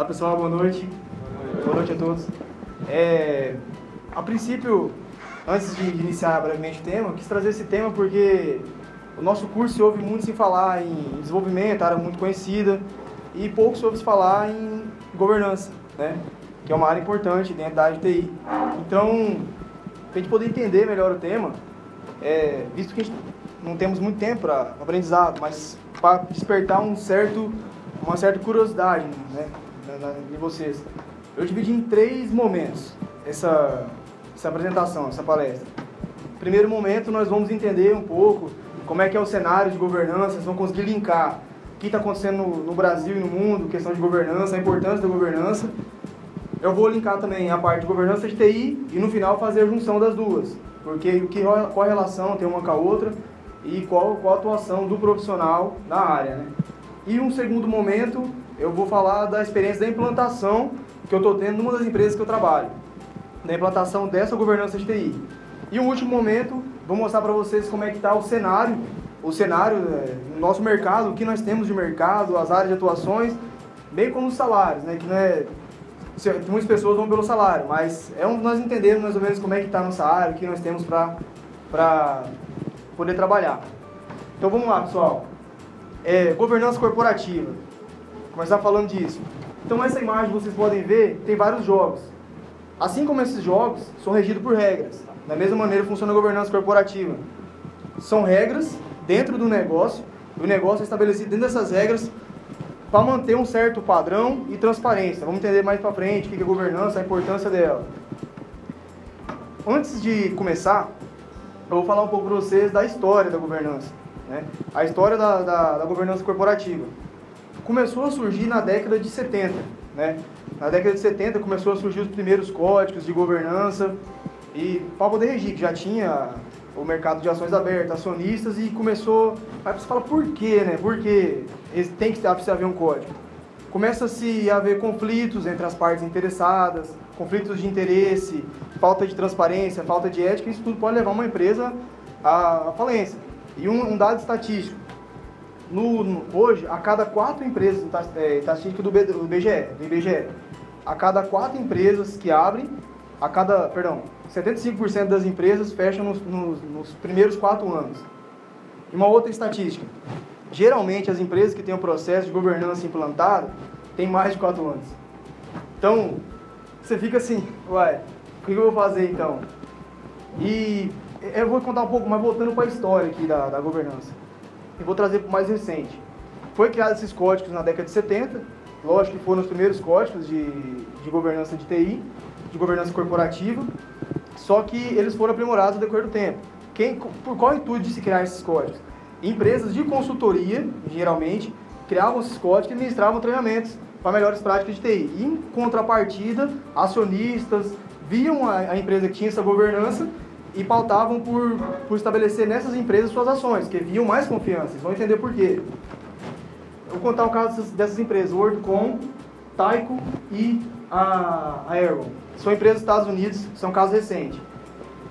Olá pessoal, boa noite. Boa noite a todos. É, a princípio, antes de iniciar brevemente o tema, quis trazer esse tema porque o nosso curso se ouve muito se falar em desenvolvimento, área muito conhecida, e pouco se ouve se falar em governança, né? que é uma área importante dentro da área de TI. Então, para a gente poder entender melhor o tema, é, visto que a gente não temos muito tempo para aprendizado, mas para despertar um certo, uma certa curiosidade né, em vocês. Eu dividi em três momentos essa, essa apresentação, essa palestra. Primeiro momento, nós vamos entender um pouco como é que é o cenário de governança, vocês vão conseguir linkar o que está acontecendo no, no Brasil e no mundo, questão de governança, a importância da governança. Eu vou linkar também a parte de governança de TI e no final fazer a junção das duas, porque o que, qual relação tem uma com a outra e qual, qual a atuação do profissional na área. Né? E um segundo momento, eu vou falar da experiência da implantação que eu estou tendo numa das empresas que eu trabalho, da implantação dessa governança de TI. E um último momento, vou mostrar para vocês como é que está o cenário, o cenário é, no nosso mercado, o que nós temos de mercado, as áreas de atuações, bem como os salários, né? Que não é muitas pessoas vão pelo salário, mas é um, nós entendemos mais ou menos como é que está nossa área, o que nós temos para poder trabalhar. Então vamos lá, pessoal. É, governança corporativa. Começar falando disso. Então essa imagem vocês podem ver, tem vários jogos. Assim como esses jogos são regidos por regras. Da mesma maneira funciona a governança corporativa. São regras dentro do negócio, o negócio é estabelecido dentro dessas regras para manter um certo padrão e transparência. Vamos entender mais para frente o que é governança, a importância dela. Antes de começar, eu vou falar um pouco para vocês da história da governança. Né? A história da, da, da, governança corporativa. Começou a surgir na década de 70. Né? Na década de 70 começou a surgir os primeiros códigos de governança e para poder regir, que já tinha o mercado de ações abertas, acionistas, e começou. Aí você fala, por quê, né? Porque tem que haver um código. Começa-se a haver conflitos entre as partes interessadas, conflitos de interesse, falta de transparência, falta de ética, isso tudo pode levar uma empresa à falência. E um, um dado estatístico. No, no, hoje, a cada quatro empresas, é, estatística do, do IBGE, do IBGE, a cada quatro empresas que abrem, a cada, perdão, 75% das empresas fecham nos, nos, nos, primeiros quatro anos. E uma outra estatística, geralmente as empresas que têm o um processo de governança implantado têm mais de quatro anos. Então, você fica assim, uai, o que eu vou fazer então? E eu vou contar um pouco mais voltando para a história aqui da, da governança. E vou trazer para o mais recente. Foi criado esses códigos na década de 70, lógico que foram os primeiros códigos de, de governança de TI, de governança corporativa, só que eles foram aprimorados ao decorrer do tempo. Quem, por qual intuito de se criar esses códigos? Empresas de consultoria, geralmente, criavam esses códigos e ministravam treinamentos para melhores práticas de TI. Em contrapartida, acionistas viam a, a empresa que tinha essa governança e pautavam por, por estabelecer nessas empresas suas ações, que viam mais confiança. Vocês vão entender por quê. Eu vou contar o caso dessas, dessas empresas, WorldCom, Taiko e a, a. São empresas dos Estados Unidos, são casos recentes.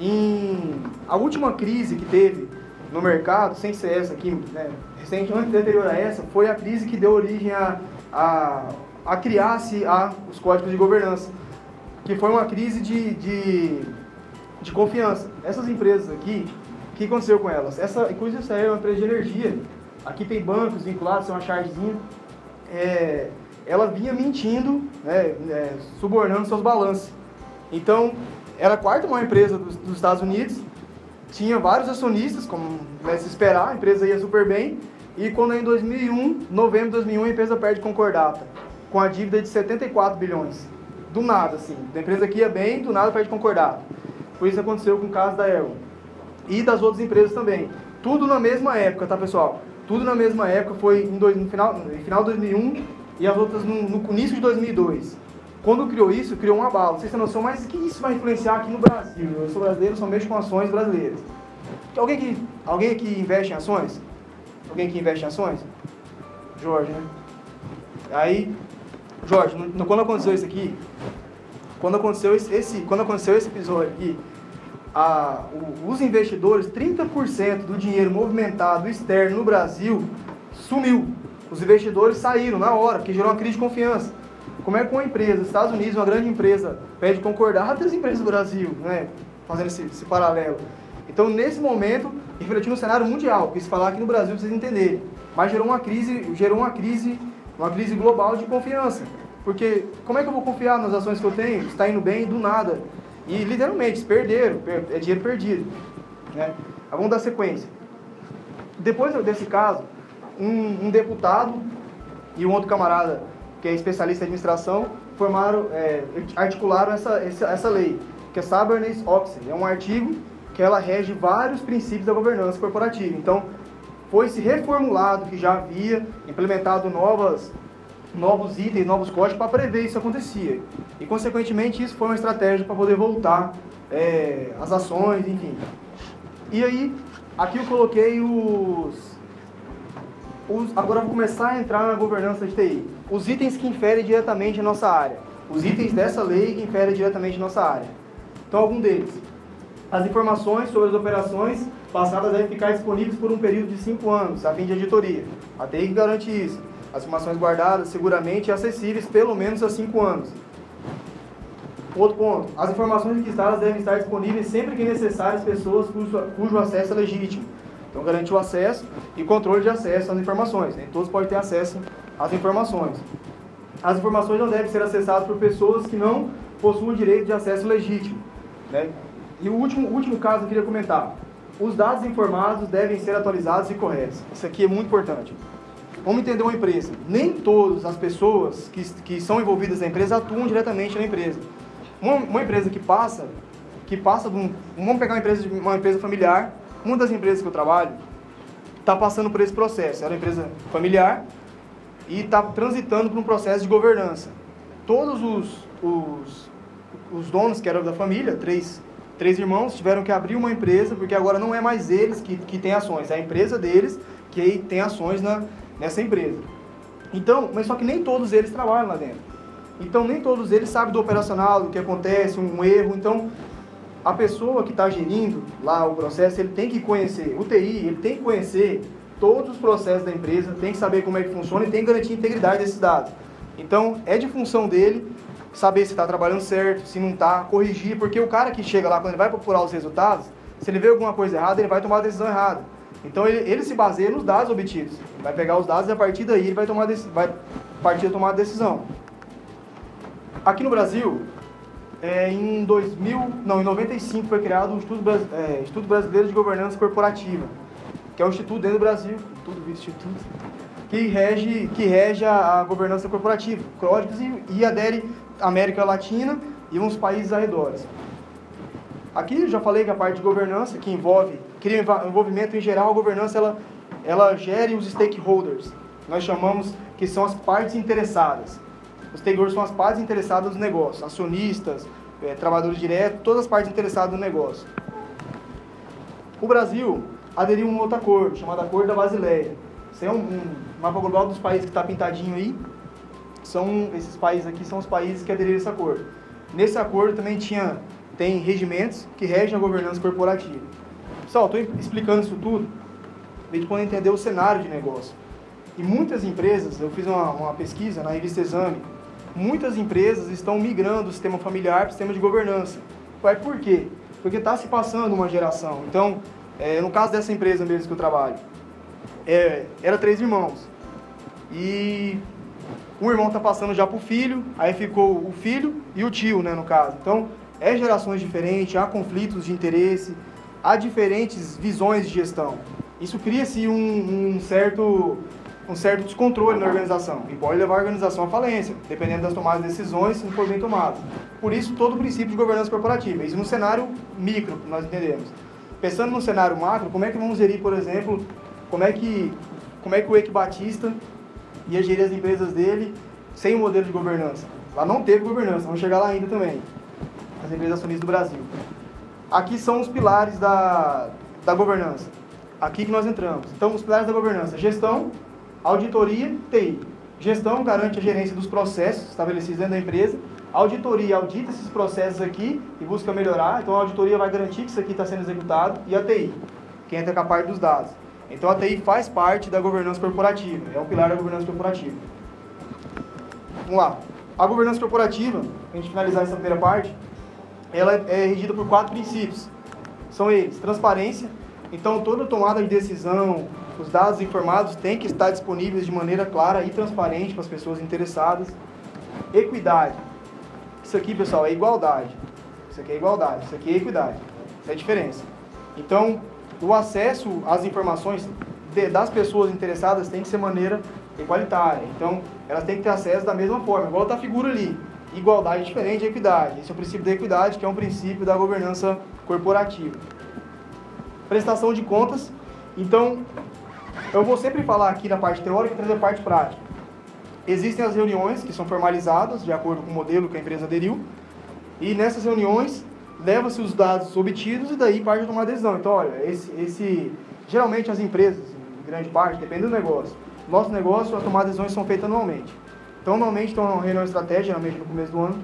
Em a última crise que teve no mercado, sem ser essa aqui, né, recente, antes anterior a essa, foi a crise que deu origem a, a, a criar-se os códigos de governança, que foi uma crise de, de, de confiança. Essas empresas aqui, o que aconteceu com elas? Essa, inclusive, essa é uma empresa de energia. Aqui tem bancos vinculados, tem uma chargezinha. É, ela vinha mentindo, né, é, subornando seus balanços. Então, era a quarta maior empresa dos, dos Estados Unidos, tinha vários acionistas, como deve se esperar, a empresa ia super bem, e quando em 2001, novembro de 2001, a empresa perde concordata, com a dívida de 74 bilhões. Do nada, assim. Da empresa que ia bem, do nada perde concordata. Por isso aconteceu com o caso da Ergo. E das outras empresas também. Tudo na mesma época, tá, pessoal? Tudo na mesma época, foi em dois, no final, no final de 2001 e as outras no, no início de 2002. Quando criou isso, criou um abalo. Vocês têm noção, mas que isso vai influenciar aqui no Brasil? Eu sou brasileiro, só mexo com ações brasileiras. Alguém, que, alguém aqui investe em ações? Alguém que investe em ações? Jorge, né? Aí, Jorge, no, quando aconteceu isso aqui, quando aconteceu esse, quando aconteceu esse episódio aqui, a, o, os investidores, 30% do dinheiro movimentado externo no Brasil sumiu. Os investidores saíram na hora, porque gerou uma crise de confiança. Como é que uma empresa, Estados Unidos, uma grande empresa, pede concordar até as empresas do Brasil, né? fazendo esse, esse paralelo. Então, nesse momento, refletindo no cenário mundial, se falar aqui no Brasil, vocês entenderem, mas gerou uma crise, gerou uma crise, uma crise global de confiança. Porque como é que eu vou confiar nas ações que eu tenho? Está indo bem do nada. E literalmente, perderam, é dinheiro perdido. Né? Vamos dar sequência. Depois desse caso, um, um deputado e um outro camarada, que é especialista em administração, formaram, é, articularam essa, essa, essa lei, que é Sarbanes-Oxley. É um artigo que ela rege vários princípios da governança corporativa. Então, foi se reformulado que já havia implementado novas novos itens, novos códigos para prever isso acontecia. E, consequentemente, isso foi uma estratégia para poder voltar é, as ações, enfim. E aí, aqui eu coloquei os os, agora vou começar a entrar na governança de TI. Os itens que inferem diretamente a nossa área. Os itens dessa lei que inferem diretamente a nossa área. Então, algum deles. As informações sobre as operações passadas devem ficar disponíveis por um período de 5 anos, a fim de auditoria. A TI garante isso. As informações guardadas seguramente acessíveis pelo menos há 5 anos. Outro ponto. As informações registradas devem estar disponíveis sempre que necessárias pessoas cujo, cujo acesso é legítimo então, garantir o acesso e controle de acesso às informações. Né? Todos podem ter acesso às informações. As informações não devem ser acessadas por pessoas que não possuem direito de acesso legítimo. Né? E o último, último caso que eu queria comentar. Os dados informados devem ser atualizados e corretos. Isso aqui é muito importante. Vamos entender uma empresa. Nem todas as pessoas que, que são envolvidas na empresa atuam diretamente na empresa. Uma, uma empresa que passa, que passa de um, vamos pegar uma empresa, uma empresa familiar uma das empresas que eu trabalho está passando por esse processo. Era uma empresa familiar e está transitando por um processo de governança. Todos os, os, os donos que eram da família, três, três irmãos, tiveram que abrir uma empresa, porque agora não é mais eles que, que têm ações, é a empresa deles que tem ações na, nessa empresa. Então, mas só que nem todos eles trabalham lá dentro. Então, nem todos eles sabem do operacional, do que acontece, um erro. Então, a pessoa que está gerindo lá o processo, ele tem que conhecer o TI, ele tem que conhecer todos os processos da empresa, tem que saber como é que funciona e tem que garantir a integridade desses dados. Então, é de função dele saber se está trabalhando certo, se não está, corrigir, porque o cara que chega lá, quando ele vai procurar os resultados, se ele vê alguma coisa errada, ele vai tomar a decisão errada. Então, ele, ele se baseia nos dados obtidos. Vai pegar os dados e a partir daí ele vai, tomar, vai partir a tomar a decisão. Aqui no Brasil, é, em 2000, não, em 95 foi criado o Instituto, é, Instituto Brasileiro de Governança Corporativa, que é um instituto dentro do Brasil, tudo instituto, que rege, que rege a, a governança corporativa, códigos e, e adere à América Latina e uns países arredores. Aqui já falei que a parte de governança, que envolve, cria envolvimento em geral, a governança ela, ela gere os stakeholders. Nós chamamos que são as partes interessadas. Os stakeholders são as partes interessadas no negócio, acionistas, é, trabalhadores diretos, todas as partes interessadas no negócio. O Brasil aderiu a um outro acordo, chamado Acordo da Basileia. Isso é um, um mapa global dos países que está pintadinho aí. São, esses países aqui são os países que aderiram a esse acordo. Nesse acordo também tinha, tem regimentos que regem a governança corporativa. Pessoal, estou explicando isso tudo gente poder entender o cenário de negócio. E muitas empresas, eu fiz uma, uma pesquisa na revista Exame, muitas empresas estão migrando do sistema familiar para o sistema de governança. Vai por quê? Porque está se passando uma geração. Então, é, no caso dessa empresa mesmo que eu trabalho, é, era três irmãos. E um irmão está passando já para o filho, aí ficou o filho e o tio, né, no caso. Então, é gerações diferentes, há conflitos de interesse, há diferentes visões de gestão. Isso cria-se um, um certo um certo descontrole na organização e pode levar a organização à falência, dependendo das tomadas de decisões, se não for bem tomadas. Por isso, todo o princípio de governança corporativa. Isso no cenário micro, nós entendemos. Pensando no cenário macro, como é que vamos gerir, por exemplo, como é que, como é que o Eike Batista ia gerir as empresas dele sem o modelo de governança? Lá não teve governança, vamos chegar lá ainda também. As empresas acionistas do Brasil. Aqui são os pilares da, da governança. Aqui que nós entramos. Então, os pilares da governança: gestão, Auditoria, TI. Gestão garante a gerência dos processos estabelecidos dentro da empresa. Auditoria audita esses processos aqui e busca melhorar. Então a auditoria vai garantir que isso aqui está sendo executado. E a TI, que entra com a parte dos dados. Então a TI faz parte da governança corporativa, é um pilar da governança corporativa. Vamos lá. a governança corporativa, para a gente finalizar essa primeira parte, ela é regida por quatro princípios. São eles: transparência, então toda tomada de decisão, os dados informados têm que estar disponíveis de maneira clara e transparente para as pessoas interessadas. Equidade. Isso aqui, pessoal, é igualdade. Isso aqui é igualdade, isso aqui é equidade. Essa é a diferença. Então, o acesso às informações de, das pessoas interessadas tem que ser maneira igualitária. Então, elas têm que ter acesso da mesma forma, igual está a figura ali. Igualdade é diferente de equidade. Esse é o princípio da equidade, que é um princípio da governança corporativa. Prestação de contas. Então, eu vou sempre falar aqui na parte teórica e trazer a parte prática. Existem as reuniões que são formalizadas de acordo com o modelo que a empresa aderiu, e nessas reuniões leva-se os dados obtidos e daí parte de tomar decisão. Então, olha, esse, esse, geralmente as empresas, em grande parte, depende do negócio. Nosso negócio, as tomadas de decisões são feitas anualmente. Então, normalmente, estão uma reunião estratégica, geralmente no começo do ano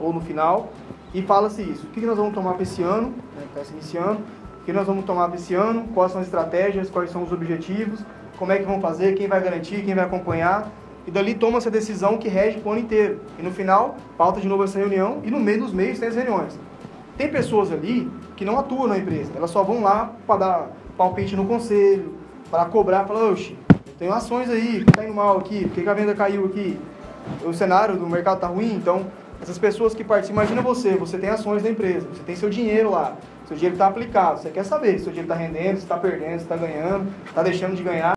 ou no final, e fala-se isso. O que nós vamos tomar para esse ano, né, que está se iniciando, o que nós vamos tomar para esse ano, quais são as estratégias, quais são os objetivos, como é que vão fazer, quem vai garantir, quem vai acompanhar, e dali toma essa decisão que rege o ano inteiro. E no final, pauta de novo essa reunião, e no meio dos meios tem as reuniões. Tem pessoas ali que não atuam na empresa, elas só vão lá para dar palpite no conselho, para cobrar, falar, oxe, tem ações aí, está indo mal aqui, por que a venda caiu aqui? O cenário do mercado está ruim, então essas pessoas que participam, imagina você, você tem ações da empresa, você tem seu dinheiro lá, seu dinheiro está aplicado, você quer saber se seu dinheiro está rendendo, se está perdendo, se está ganhando, está deixando de ganhar.